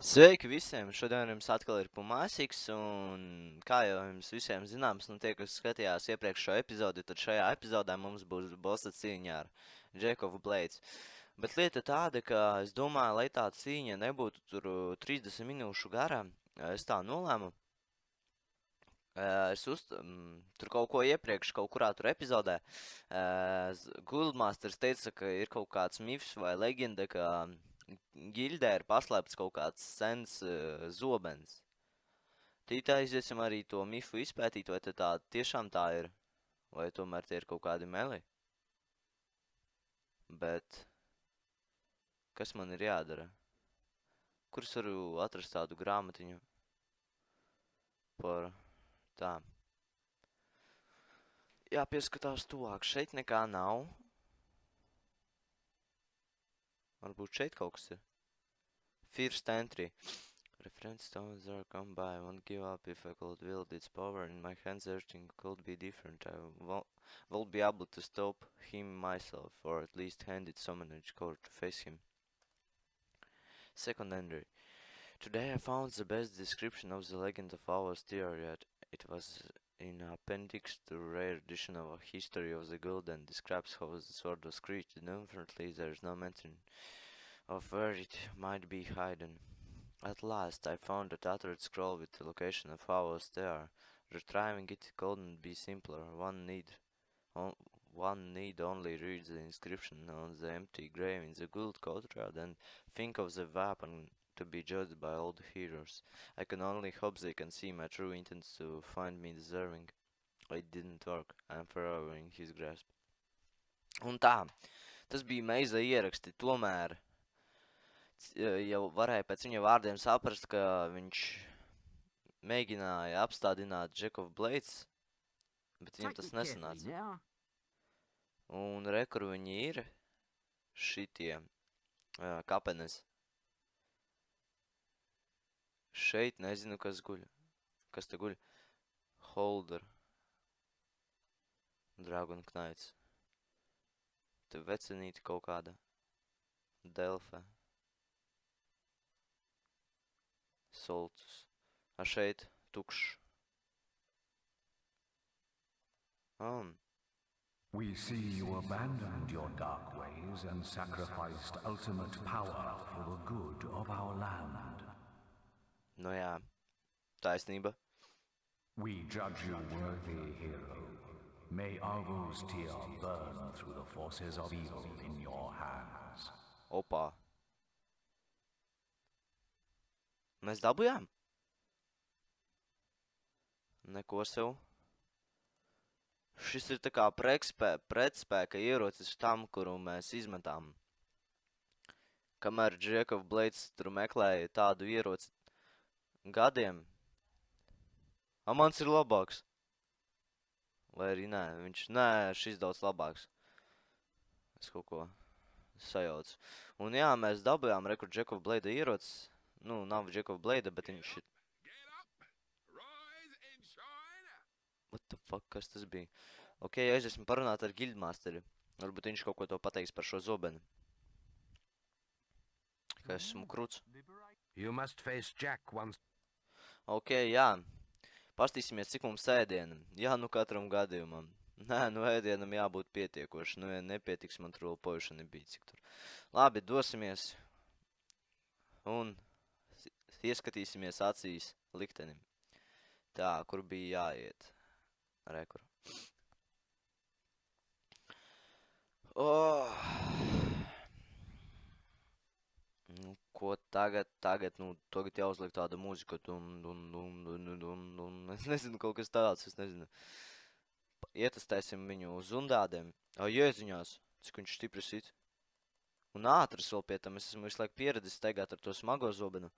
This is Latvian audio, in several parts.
Sveiki visiem! Šodien jums atkal ir Pumāsiks, un kā jau jums visiem zināms, nu tie, kas skatījās iepriekšējo epizodi, tad šajā epizodē mums būs bossa cīņa ar Džekovu Blades. Bet lieta tāda, ka es domāju, lai tā cīņa nebūtu tur 30 minūšu gara, es tā nolēmu. Es uz, tur kaut ko iepriekš, kaut kurā tur epizodē, Guildmasters teica, ka ir kaut kāds mifs vai leģenda, ka ģildē ir paslēpts kaut kāds sens uh, zobens. Tīt aiziesim arī to mifu izpētīt, vai tā tiešām tā ir, vai tomēr tie ir kaut kādi meli. Bet, kas man ir jādara? Kur es varu atrast tādu grāmatiņu par tā? Jāpieskatās tuvāk, šeit nekā nav. Varbūt šeit kaut kas ir. First entry. Reference stones are come by. Won't give up if I could wield its power. In my hands everything could be different. I won't, won't be able to stop him myself, or at least hand it summonage core to face him. Second entry. Today I found the best description of the legend of our theory. It was in appendix to rare edition of a history of the guild and describes how the sword was created. Unfortunately, there is no mention of where it might be hidden. At last, I found a tattered scroll with the location of how was there. Retrieving it couldn't be simpler. One need, on, one need only read the inscription on the empty grave in the guild courtyard and think of the weapon to be judged by all the heroes. I can only hope they can see my true intent to find me deserving. It didn't work. I'm forever in his grasp. Un tā, tas bija meiza ieraksti, tomēr jau varēja pēc viņa vārdiem saprast, ka viņš mēģināja apstādināt Džekovu Blades, bet viņam tas nesanāca. Un re, kur viņi ir, šitie kapenes. Kas guļ. Kas te guļ? Holder. Dragon Knights. Te vecenīti kaut kāda. Delfe. Soltus. Um. We see you abandoned your dark ways and sacrificed ultimate power for the good of our land. Nu jā, taisnība. We judge you worthy, hero. May Arvo's tear burn through the forces of evil in your hands. Opā. Mēs dabujām? Neko sev. Šis ir tā kā prekspē, pretspēka ierocis tam, kuru mēs izmetām. Kamēr Džekov Blades tur meklēja tādu ieroci gadiem, a mans ir labāks. Vai arī nē, viņš, nē, šis daudz labāks. Es kaut ko sajaucu. Un jā, mēs dabujām rekur Džekov Blade ierocis. Nu, nav Džekov Blade, bet viņš ir... What the fuck, kas tas bija? Ok, aiziesim parunāt ar Guildmasteri. Varbūt viņš kaut ko to pateiks par šo zobeni. Ka esmu krūts. You must face Jack once. Ok, jā. Pastīsimies, cik mums ēdiena. Jā, nu katram gadījumam. Nē, nu ēdienam jābūt pietiekoši. Nu, ja nepietiks, man tur vēl pojušana bija cik tur. Labi, dosimies. Un ieskatīsimies acīs liktenim. Tā, kur bija jāiet. Rekur. Oh. Nu, ko tagad, tagad, nu, tagad jāuzliek tāda mūzika, dum, dum, dum, dum, dum, dum, dum, es nezinu, kaut kas tāds, es nezinu. Ietestēsim viņu uz undādēm. O, jēziņās, cik viņš stipri sit. Un ātrs vēl pie tam, es esmu visu laiku pieredzis steigāt ar to smago zobenu.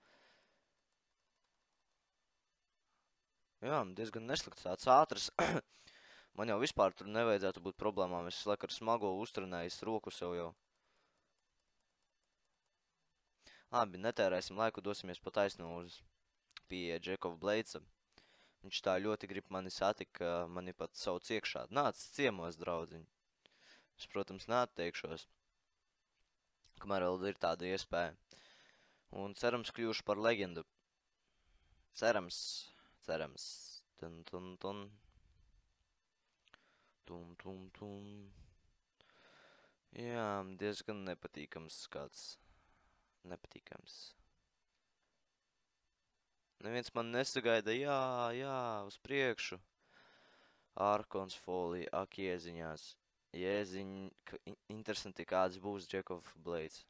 Jā, diezgan neslikts tāds ātrs. Man jau vispār tur nevajadzētu būt problēmām. Es laiku ar smago uztrenējis roku sev jau. Labi, netērēsim laiku, dosimies pa taisnu uz pie Džekova Bleidsa. Viņš tā ļoti grib mani satikt, ka mani pat sauc iekšā. Nāc ciemos, draudziņi. Es, protams, neatteikšos, kamēr vēl ir tāda iespēja. Un cerams kļūšu par leģendu. Cerams, cerams. Tun, tun, tun. Tum, tum, tum. Jā, diezgan nepatīkams kāds. Nepatīkams. Neviens man nesagaida, jā, jā, uz priekšu. Arkons folija, ak, ieziņās. Jēziņ, interesanti, kāds būs Jack of Blades.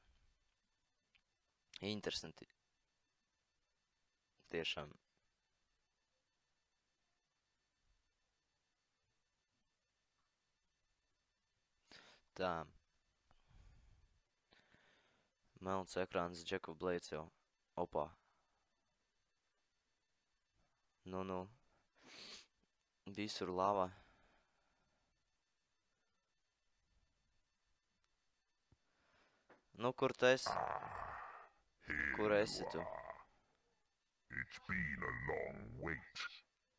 Interesanti. Tiešām. Tā. Melns ekrāns Jack of Blades jau. Opā. Nu, nu. Visur lava. Nu, kur tu esi? Here Kur you esi tu? are. It's been a long wait,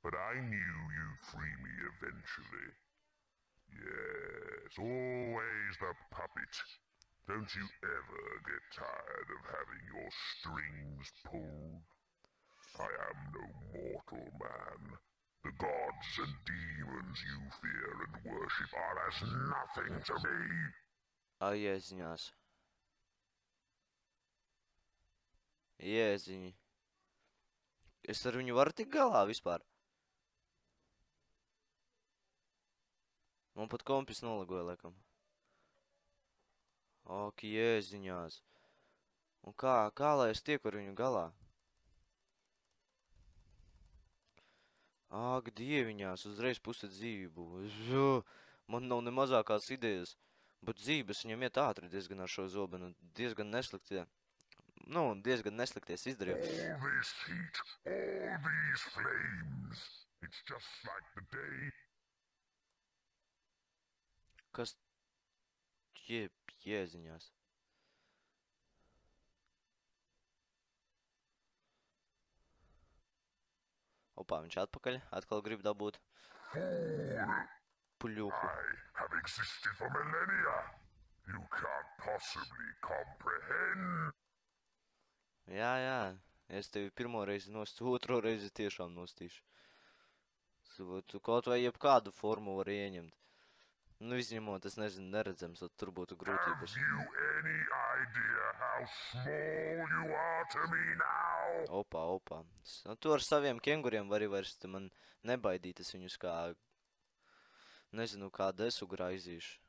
but I knew you'd free me eventually. Yes, always the puppet. Don't you ever get tired of having your strings pulled? I am no mortal man. The gods and demons you fear and worship are as nothing to me. Ai, jēziņās. Jēziņi. Es ar viņu varu tik galā vispār. Man pat kompis nolagoja, laikam. Ak, jēziņās. Un kā, kā lai es tieku ar viņu galā? Ak, dieviņās, uzreiz puse dzīvību. Žu, man nav ne mazākās idejas. Bet dzīves viņam iet ātri diezgan ar šo zobenu. Diezgan nesliktie. Nu, diezgan neslikties izdarījumi. All this heat, all these flames. It's just like the day Kas jeb jēziņās? Opā, viņš atpakaļ, atkal grib dabūt puļuku. I have existed for millennia. You can't possibly comprehend. Jā, jā, es tevi pirmo reizi nostu, otro reizi tiešām nostīšu. Tu, tu kaut vai jebkādu formu vari ieņemt. Nu, izņemot, es nezinu, neredzams, tad tur būtu grūtības. opā. S- Nu, tu ar saviem kenguriem vari vairs te man nebaidīt, es viņus kā, nezinu, kā desu graizīšu.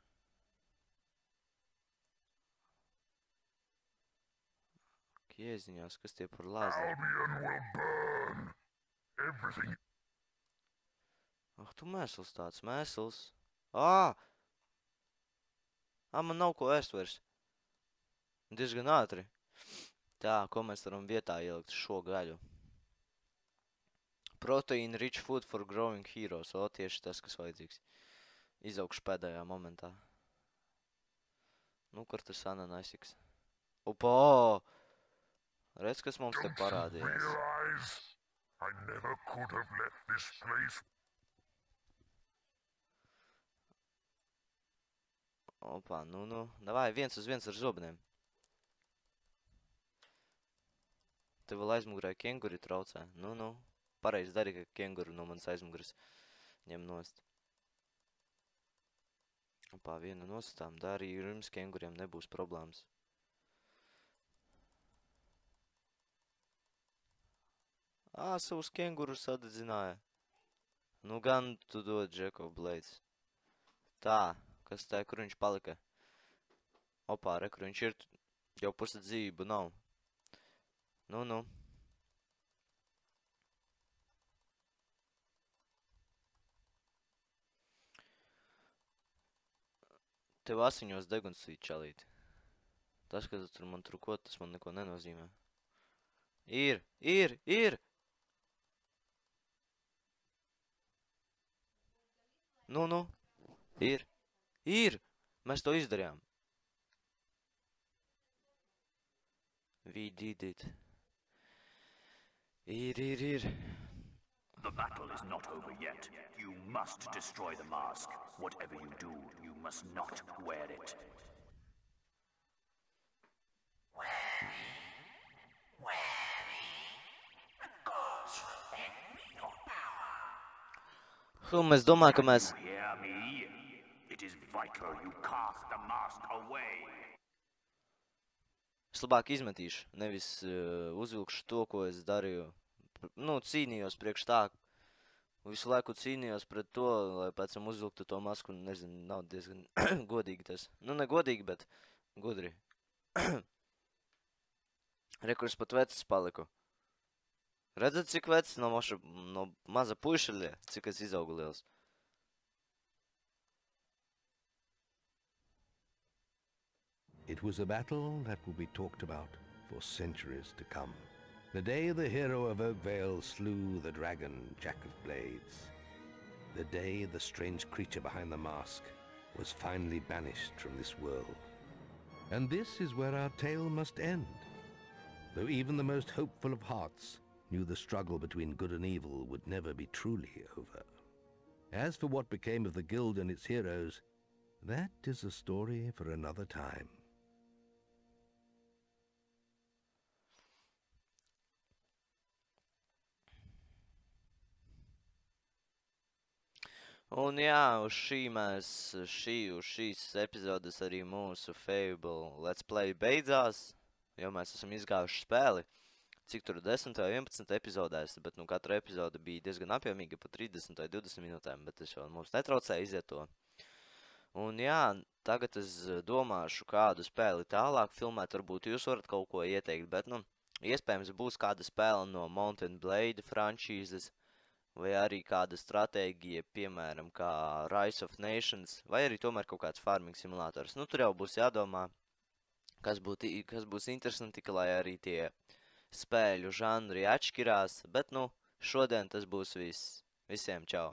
Jēziņās, kas tie par. Everything Ah, tu mēsls tāds, mēsls. Ā! Ā, man nav ko ēst vairs. Diezgan ātri. Tā, ko mēs varam vietā ielikt šo gaļu. Protein rich food for growing heroes. O, tieši tas, kas vajadzīgs. Izaugšu pēdējā momentā. Nu, kur tas ananaisiks? Opa! Redz, kas mums te parādījās. I never could have left this place Opa, nu, nu, davai, viens uz viens ar zobniem. Te vēl aizmugurē kenguri traucē. Nu, nu, pareizi dari, ka kenguru no manas aizmuguras ņem nost. Opā, vienu nostām, da arī jums kenguriem nebūs problēmas. Ā, savus kengurus atdedzināja. Nu, gan tu dod Jacob Blades. Tā, kas tā, kur viņš palika? Opā, re, kur viņš ir, jau pusi dzīvību nav. Nu, nu. Tev asiņos degunsīt čalīt. Tas, ka tu tur man trukot, tas man neko nenozīmē. Ir, ir, ir! Nu, nu, ir, Ir! Mēs to izdarījām. We did it. Ir, ir, ir. The battle is not over yet. You must destroy the mask. Whatever you do, you must not wear it. Wary, wary. The gods will lend me your power. Hum, es domāju, ka mēs Vital you cast the mask away. Es labāk izmetīšu, nevis uh, uzvilkšu to, ko es darīju. Nu, cīnījos priekš tā. Visu laiku cīnījos pret to, lai pēc tam uzvilktu to masku. Nezinu, nav diezgan godīgi tas. Nu, ne godīgi, bet gudri. Rekurs pat vecs paliku. Redzat, cik vecs no, moša, no maza puišaļa, cik es izaugu liels. It was a battle that will be talked about for centuries to come. The day the hero of Oakvale slew the dragon, Jack of Blades. The day the strange creature behind the mask was finally banished from this world. And this is where our tale must end. Though even the most hopeful of hearts knew the struggle between good and evil would never be truly over. As for what became of the guild and its heroes, that is a story for another time. Un jā, uz šī mēs, šī, uz šīs epizodes arī mūsu Fable Let's Play beidzās, jo mēs esam izgājuši spēli. Cik tur 10 vai 11 epizodēs, bet nu katra epizode bija diezgan apjomīga, pa 30 vai 20 minūtēm, bet tas jau mums netraucēja iziet to. Un jā, tagad es domāšu, kādu spēli tālāk filmēt, varbūt jūs varat kaut ko ieteikt, bet nu, iespējams būs kāda spēle no Mountain Blade franšīzes, vai arī kāda stratēģija, piemēram, kā Rise of Nations, vai arī tomēr kaut kāds farming simulators. Nu, tur jau būs jādomā, kas, būt, kas būs interesanti, ka lai arī tie spēļu žanri atšķirās, bet, nu, šodien tas būs viss. Visiem čau!